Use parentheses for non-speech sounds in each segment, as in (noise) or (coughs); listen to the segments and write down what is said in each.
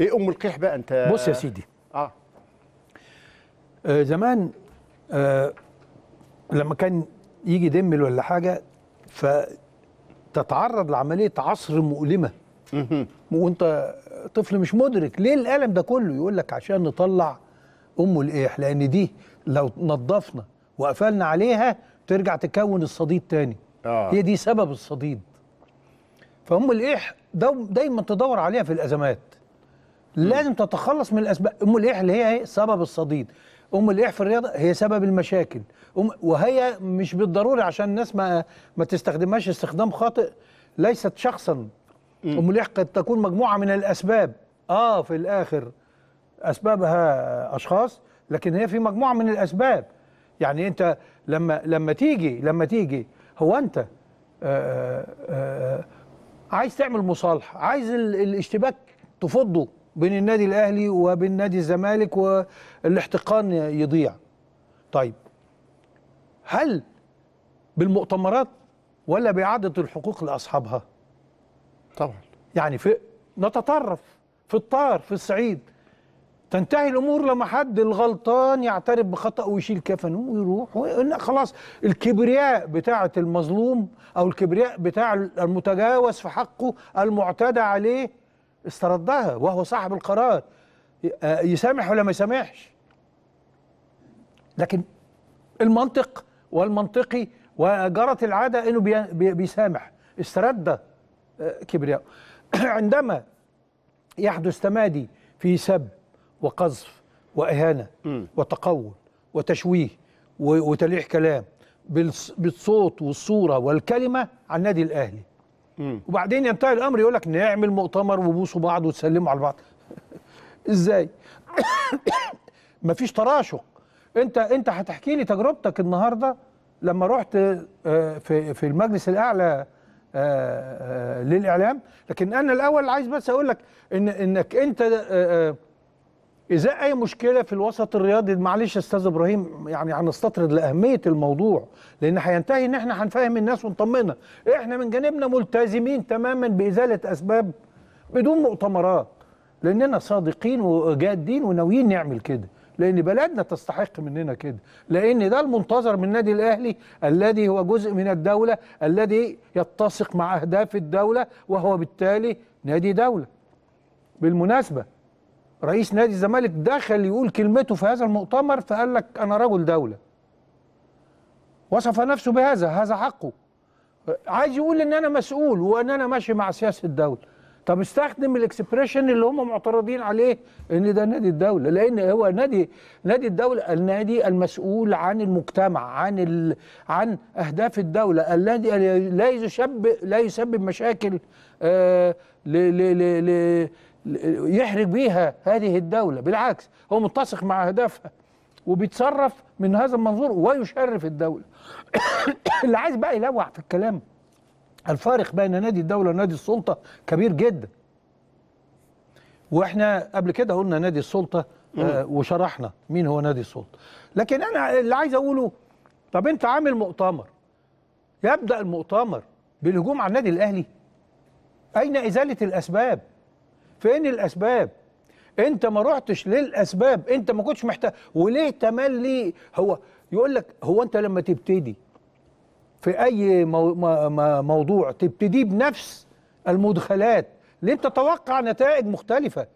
إيه أم القيح بقى أنت؟ بص يا سيدي. آه. آه زمان آه لما كان يجي دمل ولا حاجة فتتعرض لعملية عصر مؤلمة. وأنت طفل مش مدرك. ليه الالم ده كله؟ يقول لك عشان نطلع أم الايح لأن دي لو نظفنا وقفلنا عليها ترجع تكون الصديد تاني. آه. هي دي سبب الصديد. فأم الايح دو- دايما تدور عليها في الأزمات. لازم تتخلص من الأسباب. أم الإيح اللي هي إيه؟ سبب الصديد. أم الإيح في الرياضة هي سبب المشاكل. أم وهي مش بالضروري عشان الناس ما ما تستخدمهاش. استخدام خاطئ ليست شخصا. أم الإيح قد تكون مجموعة من الأسباب. آه في الآخر أسبابها أشخاص لكن هي في مجموعة من الأسباب. يعني أنت لما لما تيجي لما تيجي هو أنت آه آه عايز تعمل مصالحة عايز ال- الاشتباك تفضه. بين النادي الأهلي وبين نادي الزمالك والاحتقان يضيع. طيب هل بالمؤتمرات ولا بإعادة الحقوق لأصحابها؟ طبعا. يعني في نتطرف في الطار في الصعيد. تنتهي الأمور لما حد الغلطان يعترف بخطأ ويشيل كفنه ويروح وإن خلاص الكبرياء بتاعة المظلوم أو الكبرياء بتاع المتجاوز في حقه المعتدى عليه استردها وهو صاحب القرار. آه، يسامح ولا ما يسامحش؟ لكن المنطق والمنطقي وجرت العادة إنه بي- بي- بيسامح. استرد آه، كبرياء. (clears throat) عندما يحدث تمادي في سب وقذف وإهانة وتقول وتشويه و- وتلقيح كلام بالص- بالصوت والصورة والكلمة عن النادي الأهلي. وبعدين ينتهي الأمر يقول لك نعمل مؤتمر وبوسوا بعض وتسلموا على بعض. (coughs) إزاي؟ (coughs) مفيش تراشق. أنت أنت هتحكي لي تجربتك النهارده لما رحت آه، في في المجلس الأعلى آه، آه، للإعلام. لكن أنا الأول عايز بس أقول لك إن إنك أنت ازاء أي مشكلة في الوسط الرياضي معلش أستاذ إبراهيم يعني هنستطرد لأهمية الموضوع لأن هينتهي إن إحنا هنفهم الناس ونطمنها. إحنا من جانبنا ملتزمين تماما بإزالة أسباب بدون مؤتمرات لأننا صادقين وجادين وناويين نعمل كده. لأن بلدنا تستحق مننا كده. لأن ده المنتظر من النادي الأهلي الذي هو جزء من الدولة الذي يتسق مع أهداف الدولة وهو بالتالي نادي دولة. بالمناسبة رئيس نادي الزمالك دخل يقول كلمته في هذا المؤتمر فقال لك أنا رجل دولة. وصف نفسه بهذا هذا حقه. عايز يقول إن أنا مسؤول وإن أنا ماشي مع سياسة الدولة. طب استخدم الإكسبريشن اللي هم معترضين عليه إن ده نادي الدولة لأن هو نادي نادي الدولة النادي المسؤول عن المجتمع عن ال... عن أهداف الدولة الذي لا يسبب لا يسبب مشاكل آه ل... ل... ل... ل... يحرج بيها هذه الدولة. بالعكس هو متسق مع أهدافها وبيتصرف من هذا المنظور ويشرف الدولة. (coughs) اللي عايز بقى يلوع في الكلام الفارق بين نادي الدولة ونادي السلطة كبير جدا. وإحنا قبل كده قلنا نادي السلطة آه وشرحنا مين هو نادي السلطة. لكن أنا اللي عايز أقوله طب أنت عامل مؤتمر يبدأ المؤتمر بالهجوم على النادي الأهلي. أين إزالة الأسباب؟ فين الأسباب؟ أنت ما رحتش للأسباب أنت ما كنتش محتاج. وليه تملي؟ هو يقول لك هو أنت لما تبتدي في أي مو مو- مو- موضوع تبتدي بنفس المدخلات ليه تتوقع نتائج مختلفة.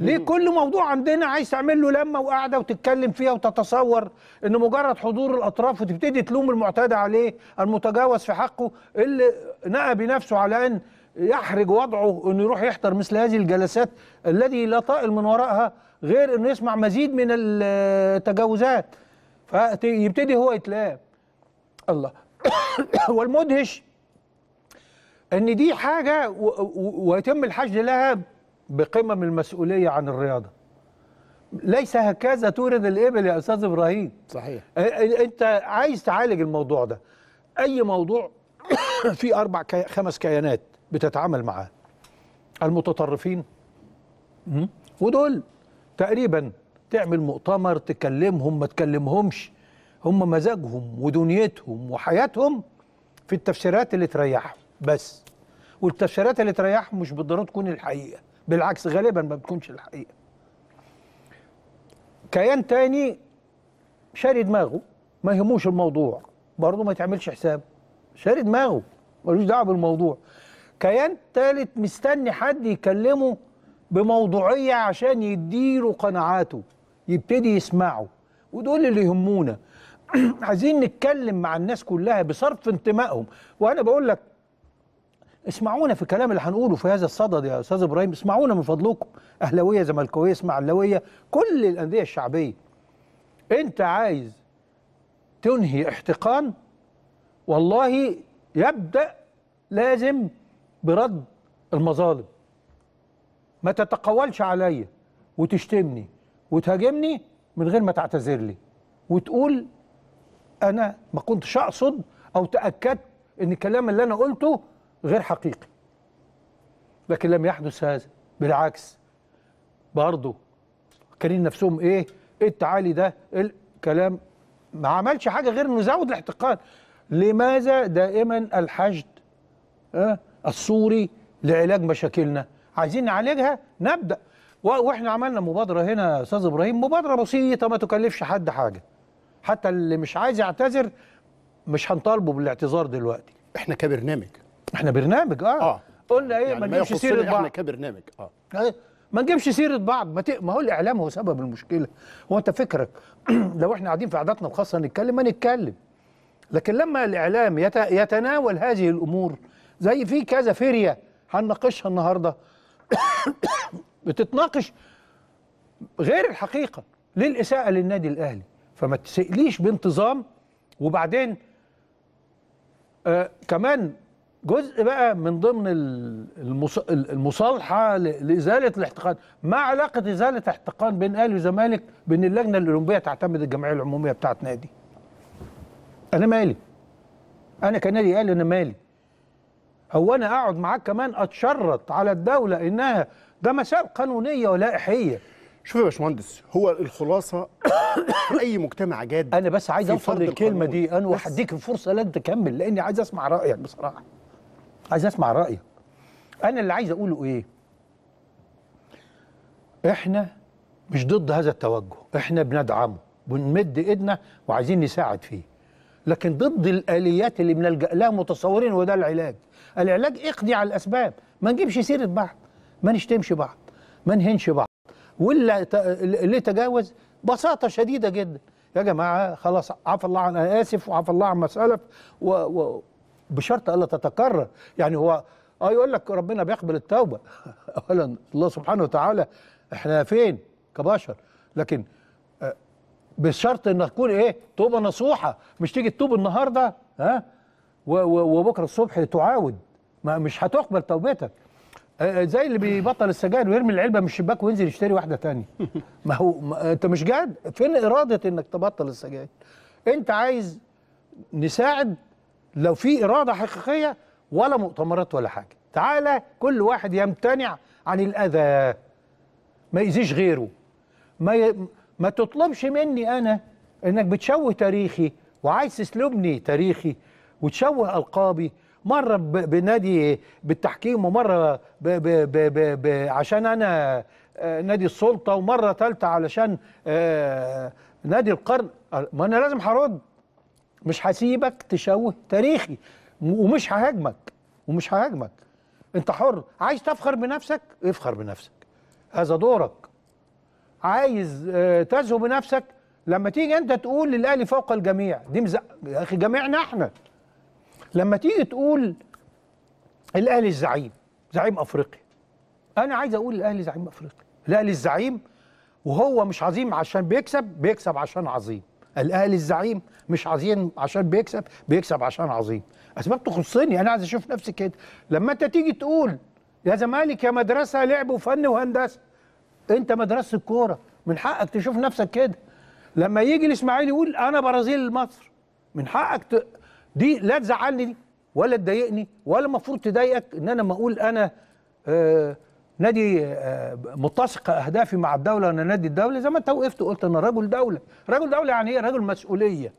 ليه كل موضوع عندنا عايز تعمل له لمة وقاعدة وتتكلم فيها وتتصور إن مجرد حضور الأطراف وتبتدي تلوم المعتدى عليه المتجاوز في حقه اللي نأى بنفسه على أن يحرج وضعه إنه يروح يحضر مثل هذه الجلسات الذي لا طائل من وراءها غير إنه يسمع مزيد من التجاوزات. فيبتدي هو يتلام الله. (coughs) والمدهش إن دي حاجة ويتم الحشد لها بقمم المسؤولية عن الرياضة. ليس هكذا تورد الإبل يا أستاذ إبراهيم. صحيح. أنت عايز تعالج الموضوع ده. أي موضوع (coughs) في أربع كي... خمس كيانات. بتتعامل معاه. المتطرفين? ودول تقريبا تعمل مؤتمر تكلمهم ما تكلمهمش. هم مزاجهم ودنيتهم وحياتهم في التفسيرات اللي تريحهم بس. والتفسيرات اللي تريحهم مش بالضرورة تكون الحقيقة بالعكس غالبا ما بتكونش الحقيقة. كيان تاني شاري دماغه ما يهموش الموضوع. برضه ما تعملش حساب. شاري دماغه ملوش دعوة بالموضوع. كيان تالت مستني حد يكلمه بموضوعية عشان يديله قناعاته يبتدي يسمعه ودول اللي يهمونا. (clears throat) عايزين نتكلم مع الناس كلها بصرف انتمائهم. وأنا بقول لك اسمعونا في الكلام اللي هنقوله في هذا الصدد يا أستاذ إبراهيم. اسمعونا من فضلكم. أهلاوية زملكاوية اسماعيلاويه كل الأندية الشعبية أنت عايز تنهي احتقان؟ والله يبدأ لازم برد المظالم. ما تتقولش عليا وتشتمني وتهاجمني من غير ما تعتذر لي. وتقول أنا ما كنتش أقصد أو تأكدت إن الكلام اللي أنا قلته غير حقيقي. لكن لم يحدث هذا. بالعكس برضه كارين نفسهم إيه؟ إيه التعالي ده؟ الكلام؟ ما عملش حاجة غير إنه يزود الاحتقان. لماذا دائما الحشد؟ أه؟ الصوري لعلاج مشاكلنا. عايزين نعالجها؟ نبدأ. وإحنا عملنا مبادرة هنا يا أستاذ إبراهيم مبادرة بسيطة ما تكلفش حد حاجة. حتى اللي مش عايز يعتذر مش هنطالبه بالاعتذار دلوقتي. إحنا كبرنامج. إحنا برنامج آه, آه. قلنا إيه يعني ما نجيبش سيرة إحنا بعض. كبرنامج آه. أيوة. ما نجيبش سيرة بعض. ما, ت... ما هو الإعلام هو سبب المشكلة. هو أنت فكرك (clears throat) لو إحنا قاعدين في عاداتنا الخاصه نتكلم ما نتكلم. لكن لما الإعلام يت... يتناول هذه الأمور زي في كذا فيريا هنناقشها النهارده. (coughs) بتتناقش غير الحقيقة للإساءة للنادي الأهلي. فما تسأليش بانتظام. وبعدين آه كمان جزء بقى من ضمن ال- المص- المصالحة لإزالة الاحتقان. ما علاقة إزالة احتقان بين أهلي وزمالك بأن اللجنة الأولمبية تعتمد الجمعية العمومية بتاعت نادي؟ أنا مالي. أنا كنادي أهلي أنا مالي. هو أنا أقعد معاك كمان أتشرط على الدولة إنها ده مسائل قانونية ولائحية شوف يا باشمهندس هو الخلاصة أي مجتمع جاد أنا بس عايز أوصل للكلمة. دي أنا بس. وهديك الفرصة لن تكمل لأني عايز أسمع رأيك بصراحة عايز أسمع رأيك أنا اللي عايز أقوله إيه إحنا مش ضد هذا التوجه إحنا بندعمه بنمد إيدنا وعايزين نساعد فيه لكن ضد الآليات اللي بنلجا لها متصورين وده العلاج. العلاج اقضي على الأسباب. ما نجيبش سيرة بعض. ما نشتمش بعض. ما نهنش بعض. واللي اللي تجاوز بساطة شديدة جدا. يا جماعة خلاص عفى الله عن أنا آسف وعفى الله عما سلف. و... و... بشرط ألا تتكرر. يعني هو آه يقول لك ربنا بيقبل التوبة. (laughs) اولا الله سبحانه وتعالى إحنا فين؟ كبشر. لكن بشرط إن تكون إيه؟ توبة نصوحة. مش تيجي تتوب النهارده ها؟ وبكرة الصبح تعاود. ما مش هتقبل توبتك. زي اللي بيبطل السجاير ويرمي العلبة من الشباك وينزل يشتري واحدة تانية. ما هو ما أنت مش جاد؟ فين إرادة إنك تبطل السجاير؟ أنت عايز نساعد لو في إرادة حقيقية ولا مؤتمرات ولا حاجة. تعالى كل واحد يمتنع عن الأذى. ما يأذيش غيره. ما ي... ما تطلبش مني أنا إنك بتشوه تاريخي وعايز تسلبني تاريخي وتشوه ألقابي. مرة. بنادي بالتحكيم ومرة ب... ب... ب... ب... ب... عشان أنا آه، نادي السلطة ومرة ثالثه علشان آه، نادي القرن. ما أنا لازم هرد. مش هسيبك تشوه تاريخي. ومش ههاجمك. ومش ههاجمك. أنت حر. عايز تفخر بنفسك؟ افخر بنفسك. هذا دورك. عايز آه، تزهو بنفسك. لما تيجي انت تقول الاهلي فوق الجميع دي مز... يا أخي جميعنا إحنا. لما تيجي تقول الأهلي الزعيم زعيم افريقيا أنا عايز أقول الأهلي زعيم افريقيا الأهلي الزعيم وهو مش عظيم عشان بيكسب بيكسب عشان عظيم. الأهلي الزعيم مش عظيم عشان بيكسب بيكسب عشان عظيم. أسباب تخصني أنا عايز أشوف نفسي كده. لما أنت تيجي تقول يا زمالك يا مدرسة لعب وفن وهندسة. انت مدرسة الكوره من حقك تشوف نفسك كده. لما يجي الإسماعيلي يقول أنا برازيل مصر من حقك ت... دي لا تزعلني دي ولا تضايقني ولا المفروض تضايقك إن أنا ما أقول أنا آه نادي آه متسق أهدافي مع الدولة أنا نادي الدولة. زي ما أنت وقفت وقلت أنا رجل دولة. رجل دولة يعني إيه؟ رجل مسؤولية.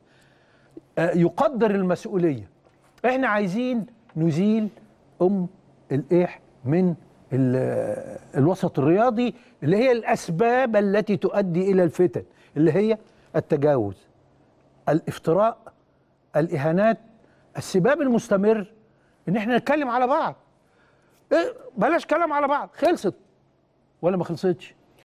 آه يقدر المسؤولية. إحنا عايزين نزيل أم الايح من الوسط الرياضي اللي هي الأسباب التي تؤدي إلى الفتن اللي هي التجاوز الافتراء الإهانات السباب المستمر إن إحنا نتكلم على بعض. إيه بلاش كلام على بعض خلصت. ولا ما خلصتش؟